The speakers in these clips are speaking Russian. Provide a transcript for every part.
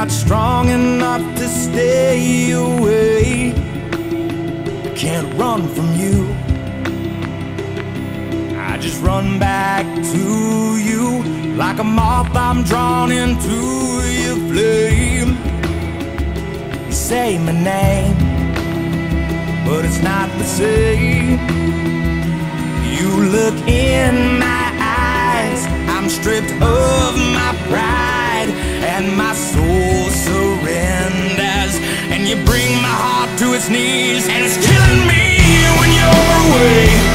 not strong enough to stay away. I can't run from you. I just run back to you like a moth. I'm drawn into your flame. You say my name, but it's not the same. You look in my eyes. I'm stripped of my pride, and my soul surrenders. And you bring my heart to its knees, and it's killing me when you're away.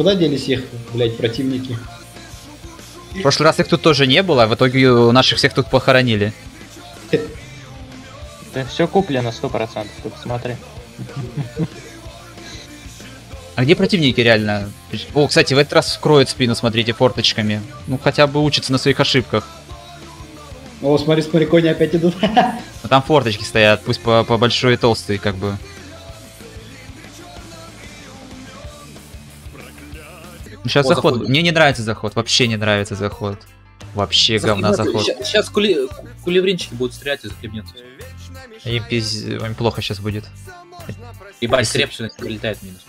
Куда делись их, блядь, противники? В прошлый раз их тут тоже не было, а в итоге у наших всех тут похоронили. Это все куплено 100%, тут смотри. А где противники реально? О, кстати, в этот раз вскроют спину, смотрите, форточками. Ну, хотя бы учатся на своих ошибках. О, смотри, смотри, кони опять идут. Но там форточки стоят, пусть по, по большой и толстый, как бы. Сейчас О, заход. заход. Мне не нравится заход, вообще не нравится заход. Вообще говна заход. Сейчас кули... кулевринчики будут стрелять и захлебнется. Им, пиз- им плохо сейчас будет. Ебать, Если- крепченность прилетает минус.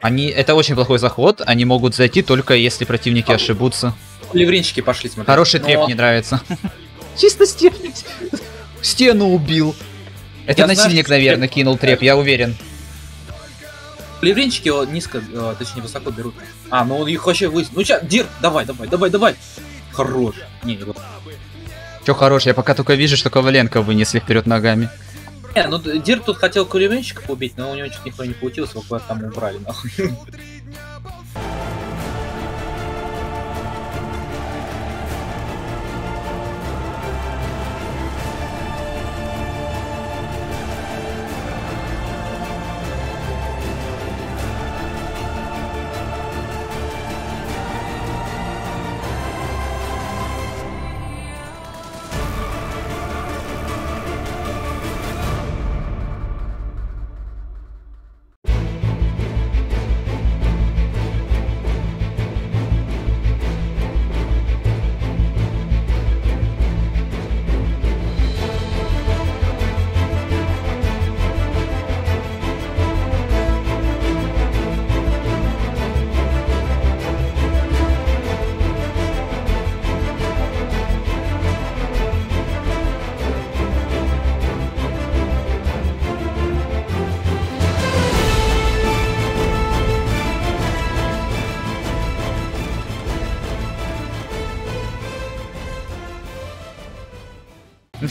Они, это очень плохой заход, они могут зайти только если противники А, ошибутся. Кулевринчики пошли смотреть. Хороший Но треп не нравится. Чисто степник. Стену убил. Это Я насильник, наверное, кинул треп, я уверен. Кулевринчики о, низко, точнее высоко берут. А, ну он их вообще выс... Ну сейчас, Дир, давай, давай, давай, давай. Хорош. Не, не. Че хорош, я пока только вижу, что Коваленко вынесли вперед ногами. Не, ну Дир тут хотел кулевринчиков убить, но у него что-то никто не получилось, его куда-то там убрали, нахуй.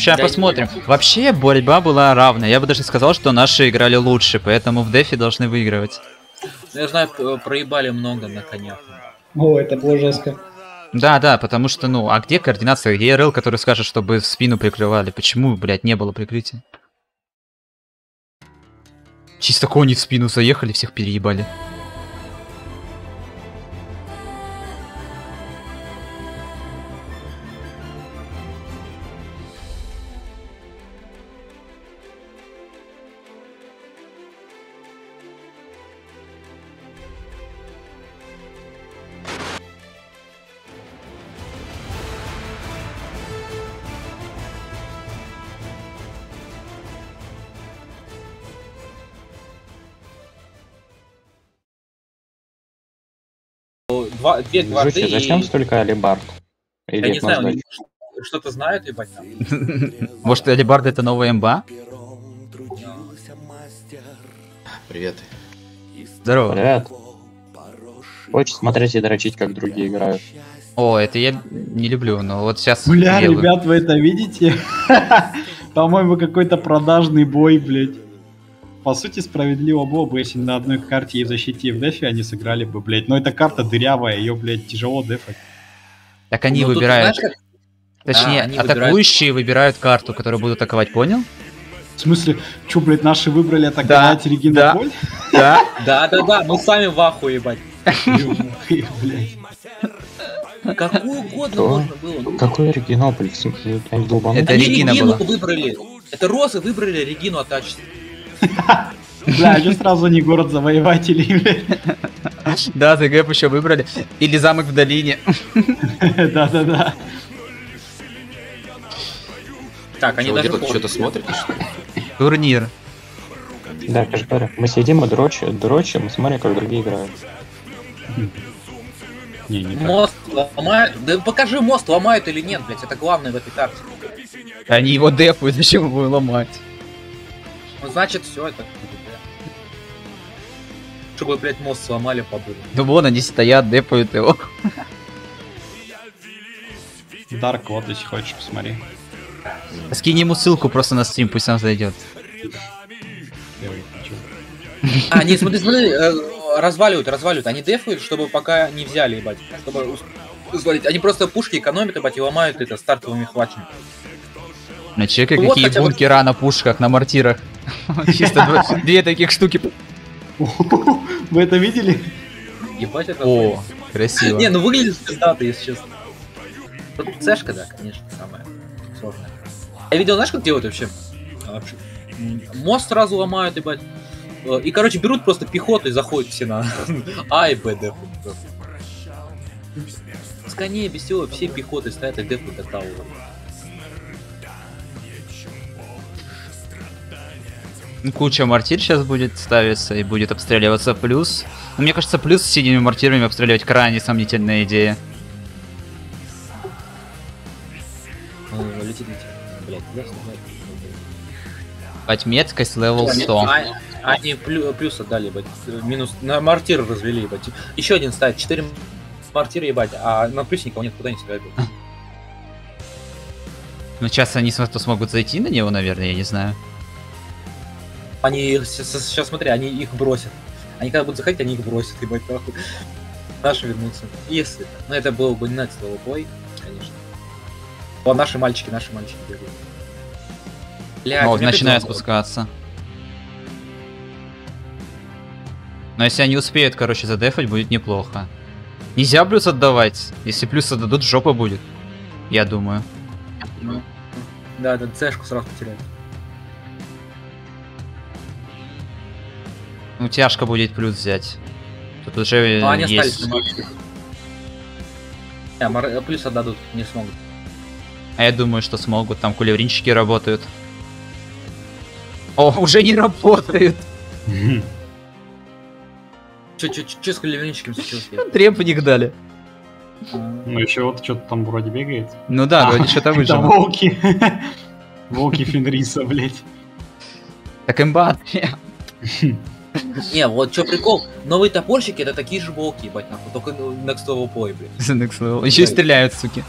сейчас посмотрим. Вообще, борьба была равная. Я бы даже сказал, что наши играли лучше, поэтому в дефе должны выигрывать. Ну, Я знаю, проебали много на конях. О, это было жестко. Да, да, потому что, ну, а где координация? Где РЛ, который скажет, чтобы в спину прикрывали? Почему, блядь, не было прикрытия? Чисто кони в спину заехали, всех переебали. Два, две гварды Жути, зачем и... столько алибард? Я Или не их знаю, они что-то знают, ебать, там. Может, Алибард это новая имба? Привет. Здорово. Привет. Хочешь смотреть и дрочить, как другие играют? О, это я не люблю, но вот сейчас Бля, делаю. ребят, вы это видите? По-моему, какой-то продажный бой, блядь. По сути, справедливо было бы, если на одной карте и в защите, и в дефе они сыграли бы, блядь. Но эта карта дырявая, ее, блядь, тяжело дефать. Так они Ну, тут, выбирают. знаешь, как- Точнее, Да, они выбирают- атакующие выбирают карту, которую будут атаковать, понял? В смысле, что, блядь, наши выбрали атаковать да. Регинополь? Да. Да, да, да, мы сами в ахуе, ебать. Блядь. Какую угодно можно было. ну. Какой они долбанутые? Это Регина Регину была. выбрали. Это Розы выбрали Регину оттачить. Бля, а чё сразу не город завоевателей, блядь? Да, ТГ еще выбрали. Или замок в долине. Да-да-да. Так, они даже... что-то смотрите, что ли? Турнир. Да, я же говорю, мы сидим и дрочим, дрочим, смотрим, как другие играют. Не, не. Мост ломают. Да покажи, мост ломают или нет, блядь. Это главное в этой карте. Они его дефают, зачем его ломать? Ну, значит, все это. Чтобы, блядь, мост сломали подумали. Ну вон они стоят, дефают его. Dark вот, если хочешь, посмотри. Скинь ему ссылку просто на стрим, пусть сам зайдет. А, не, смотри, смотри, э, разваливают, разваливают. Они дефают, чтобы пока не взяли, ебать. Чтобы развалить. Они просто пушки экономят, ебать, и ломают это стартовыми хвачами. На чека Вот какие хотя бы- бункера на пушках, на мортирах. Чисто две таких штуки. Вы это видели? Ебать это. О, красиво. Не, ну выглядит пиздато, если честно. Цешка, да, конечно, самая сложная. Я видел, знаешь, как делают вообще? А, Мост сразу ломают, ебать. Э, И, короче, берут просто пехоту и заходят все на А и Б дефут. просто. С коней без всего все пехоты стоят и дефут до Куча мортир сейчас будет ставиться и будет обстреливаться плюс. Но мне кажется, плюс с синими мортирами обстреливать крайне сомнительная идея. Летит, летит. Блядь, ясно. Бать меткость level Они- 100. а- Они плю- плюс отдали, ебать. Минус на мортир развели, ебать. Еще один ставит, 4 мортира, ебать, а на плюсе никого нет, куда себя бьют. Ну, сейчас они см- смогут зайти на него, наверное, я не знаю. Они сейчас смотри, они их бросят. Они когда будут заходить, они их бросят, ебать, нахуй. Наши вернутся. Если. Ну это было бы не level бой, конечно. О, наши мальчики, наши мальчики О, у меня начинает спускаться. Но если они успеют, короче, задефать, будет неплохо. Нельзя плюс отдавать. Если плюс отдадут, жопа будет. Я думаю. Да, да, цешку сразу потеряют. Ну, тяжко будет плюс взять. Тут уже Ну, они есть... остались на. Не, мор- плюс отдадут, не смогут. А я думаю, что смогут. Там кулевринчики работают. О, уже не работают. Че, с кулевринчиком случилось? Трепник дали. А, Ну еще вот что-то там вроде бегает. Ну да, А, вроде что-то выжило. волки. Волки Фенриса, блять. Так имба. Не, вот что прикол, новые топорщики это такие же волки, ебать, нахуй, только next level play, блин. Next level. Еще и стреляют, суки.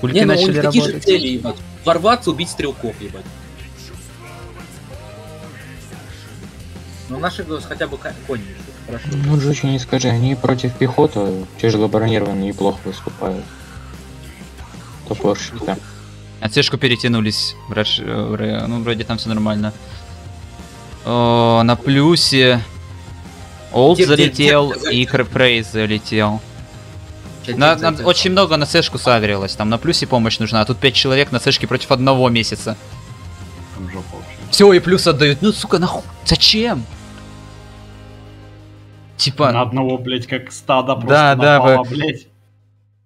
Пульки Не, ну у начали них такие же цели, ебать. Ворваться, убить стрелков, ебать. Ну наши хотя бы кони, хорошо. Ну, Джучи, не скажи, они против пехоты тяжело бронированные неплохо выступают. Топорщики там. Отсечку перетянулись. Враж- э, Ну, вроде там все нормально. О, на плюсе. Олд Где- где- залетел где- и Крепрейз залетел. На- на- очень много на сэшку сагрилось. Там на плюсе помощь нужна, а тут 5 человек на сэшке против одного месяца. Там жопа вообще. Все, и плюс отдают. Ну, сука, нахуй. Зачем? Типа, На одного, блять, как стадо просто Да, да, напало, вы- блядь.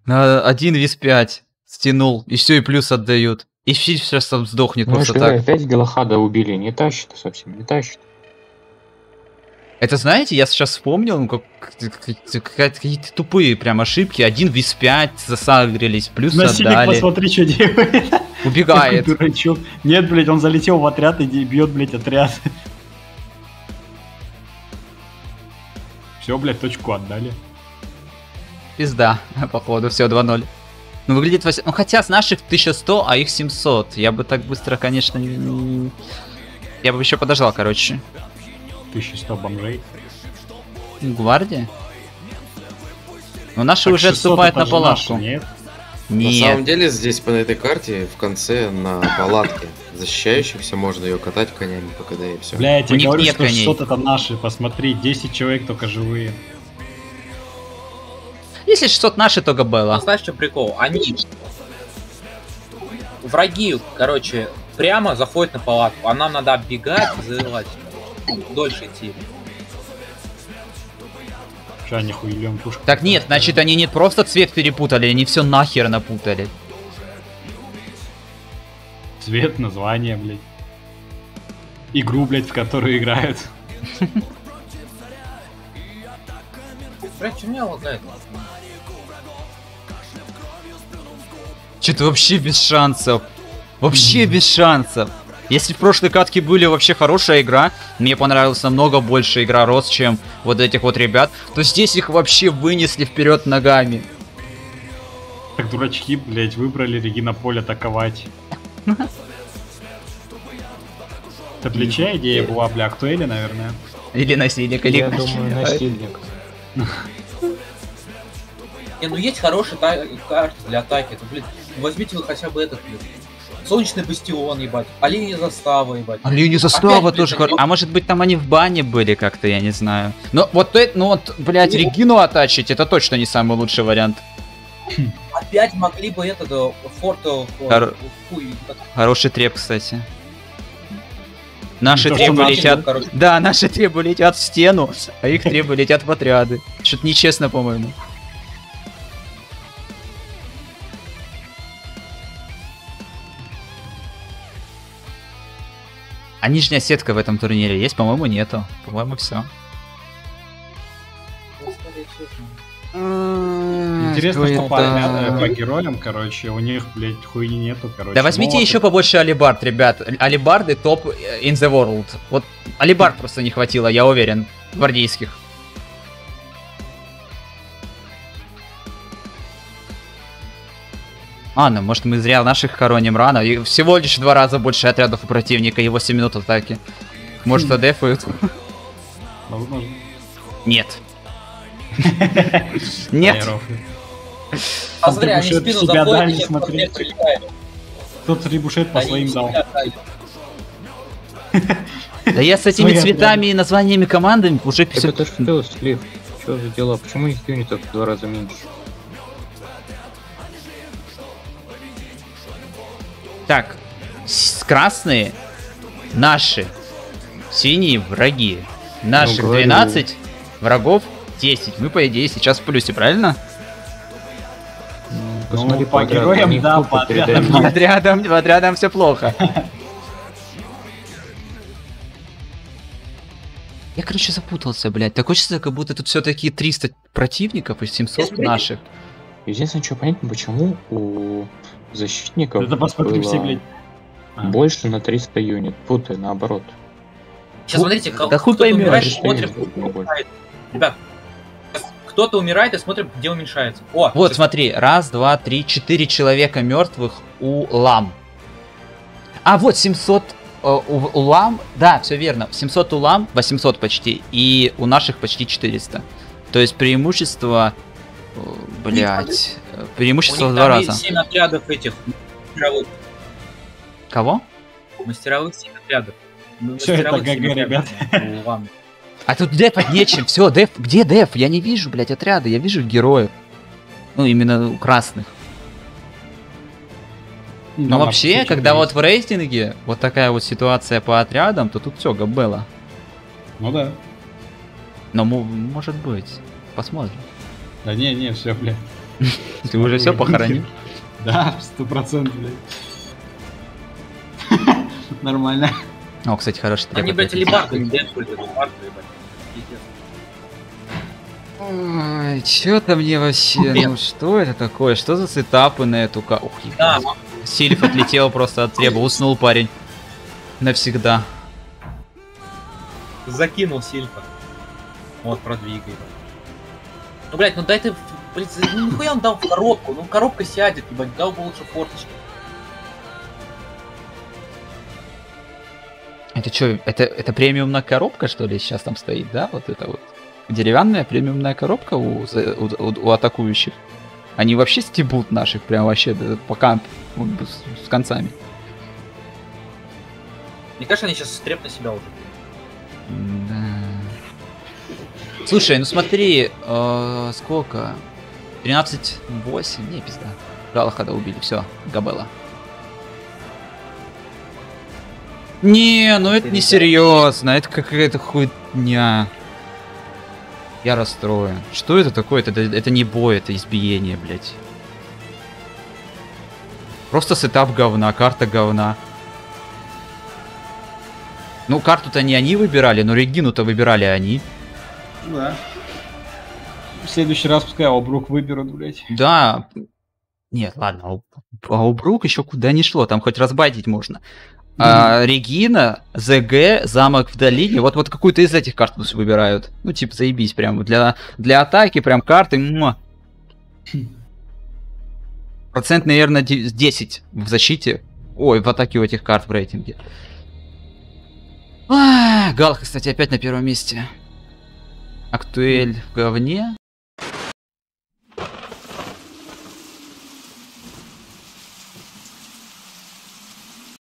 на один вис 5 стянул, и все, и плюс отдают. И фи сейчас там сдохнет Ну, просто так. опять Галахада убили, не тащит совсем, не тащит. Это знаете, я сейчас вспомнил, ну, как, как- как- какие-то тупые прям ошибки. Один вис 5 засагрились, плюс Насильник, отдали. посмотри, что делает. Убегает. Нет, блять, он залетел в отряд и бьет, блять, отряд. Все, блять, точку отдали. Пизда, походу, все, 2-0. Ну, выглядит... вось- Ну, хотя с наших 1100, а их 700. Я бы так быстро, конечно, не-. Я бы еще подождал, короче. 1100 бомжей. Гвардия? Ну, наши Так уже 600 отступают на палатку. наши, Нет? На самом Нет. деле здесь по этой карте в конце на палатке защищающихся можно ее катать конями по КД и все. Бля, я тебе говорю, нет что коней. 600 это наши. Посмотри, 10 человек только живые. Если 600 наши, то Ну, Габелла. знаешь, что прикол? Они... Враги, короче, прямо заходят на палатку, а нам надо оббегать и зарывать. Дольше идти. Что они хуелем пушку? Так нет, значит, они не просто цвет перепутали, они все нахер напутали. Цвет, название, блядь. Игру, блядь, в которую играют. Блять, что меня лагает? Что-то вообще без шансов. Вообще без шансов. Если в прошлой катке были вообще хорошая игра, мне понравилась намного больше игра Рос, чем вот этих вот ребят, то здесь их вообще вынесли вперед ногами. Так дурачки, блядь, выбрали Регина Поле атаковать. Это для чья идея была, бля, кто Эли, наверное? Или насильник, или Я думаю, насильник. Не, ну есть хорошие карты для атаки. Это, блин, возьмите вы хотя бы этот, блин. Солнечный бастион, ебать. Оленья застава, ебать. Оленю застава Опять, тоже блин, хор- А может быть там они в бане были как-то, я не знаю. Но вот это, ну вот, блядь, Ну. Регину оттачить, это точно не самый лучший вариант. Опять могли бы это, да, форт... э, Хор- Хороший треп, кстати. Наши требы летят... Да, наши требы летят в стену, а их требы летят в отряды. Что-то нечестно, по-моему. А нижняя сетка в этом турнире есть? По-моему, нету. По-моему, все. Интересно, что ребята, по героям, короче, у них, блядь, хуйни нету, короче. Да возьмите Ну, еще побольше алибард, ребят. Алибарды топ э, in the world. Вот алибард просто не хватило, я уверен. Гвардейских. А, ну может мы зря наших хороним рано. И всего лишь в два раза больше отрядов у противника и 8 минут атаки. Может одефают? Возможно. Нет. Нет. А зря, они спину заходят, дали и те смотреть. не прилетают. Тут рибушет по своим дал. Да я с этими цветами и названиями командами уже все... это что, слив? Что за дела? Почему их юнитов в два раза меньше? Так, с- красные наши, синие враги. Наших Ну, говорю. 12, врагов 10. Мы, по идее, сейчас в плюсе, правильно? Ну, по отряду, героям, у них да, по отрядам. По отрядам, по отрядам все плохо. Я, короче, запутался, блядь. Такое чувство, как будто тут все-таки 300 противников и 700 наших. Единственное, что понятно, почему у защитников Это посмотри было все, блядь. А. больше на 300 юнит. Путай, наоборот. Сейчас смотрите, да хуй кто-то поймёшь. умирает, 300 смотрим. Ребят, кто-то умирает и смотрим, где уменьшается. О, Вот, сейчас- смотри, раз, два, три, четыре человека мертвых у лам. А вот 700 э, у, у лам, да, все верно, 700 у лам, 800 почти, и у наших почти 400. То есть преимущество, э, блять, преимущество в два раза. 7 отрядов этих мастеровых. Кого? Мастеровых 7 отрядов. Ну, Всё это ГГ, отрядов у Ван. А тут дефать нечем, все, деф, где деф? Я не вижу, блять, отряды, я вижу героев. Ну, именно у красных. Ну, Но на вообще, когда есть. вот в рейтинге вот такая вот ситуация по отрядам, то тут все габела. Ну да. Но может быть. Посмотрим. Да не, не, все, блядь. Ты уже все похоронил? Да, сто процентов, блядь. Нормально. О, кстати, хороший трек. Они, блядь, алибарды не дают, блядь. Пиздец. Ой, чё-то мне вообще, ну что это такое? Что за сетапы на эту ка... Ух, Да. Сильф отлетел просто от треба, уснул парень. Навсегда. закинул Сильфа. Вот, продвигай. Ну, блядь, ну дай ты, блядь, ну нихуя он дал в коробку, ну коробка сядет, ебать, дал бы лучше форточки. Это что, это, это премиумная коробка, что ли, сейчас там стоит, да? Вот это вот. Деревянная премиумная коробка у, у, у- у атакующих. Они вообще стебут наших, прям вообще да, по камп вот, с, с концами. Мне кажется, они сейчас стреп на себя уже. Да. Слушай, ну смотри, э, сколько? 13-8? Не, пизда. Галахада убили, все, Габела. Не, ну это не серьезно, это какая-то хуйня. Я расстроен. Что это такое? Это, это не бой, это избиение, блядь. Просто сетап говна, карта говна. Ну, карту-то не они выбирали, но Регину-то выбирали они. Да. В следующий раз пускай Обрук выберут, блядь. Да. Нет, ладно, а еще куда не шло, там хоть разбайтить можно. А, Регина, ЗГ, замок в долине, вот, вот какую-то из этих карт пусть выбирают. Ну, типа, заебись прям. Для, для атаки прям карты. муа. Процент, наверное, де- 10 в защите. Ой, в атаке у этих карт в рейтинге. А, Галка, кстати, опять на первом месте. Актуэль в говне.